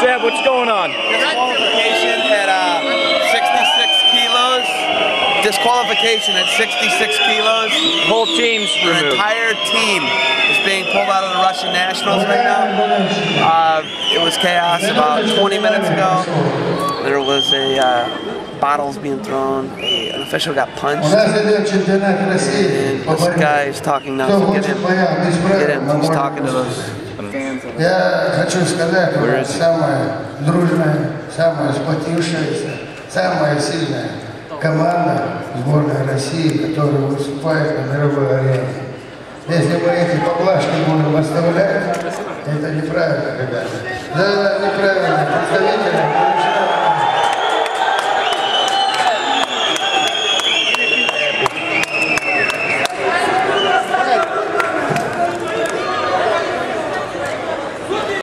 Seb, what's going on? Disqualification at uh, 66 kilos. Disqualification at 66 kilos. Whole team's the removed. entire team is being pulled out of the Russian Nationals right now. Uh, it was chaos about 20 minutes ago. There was a uh, bottles being thrown. An official got punched. And this guy is talking now. So get him. Get him. He's talking to those Я хочу сказать, he? самая дружная, самая сплотившаяся, самая сильная команда сборной России, которая выступает на мировой арене. Если мы эти поблажки будем оставлять, это неправильно, ребята. Да, неправильно. Представители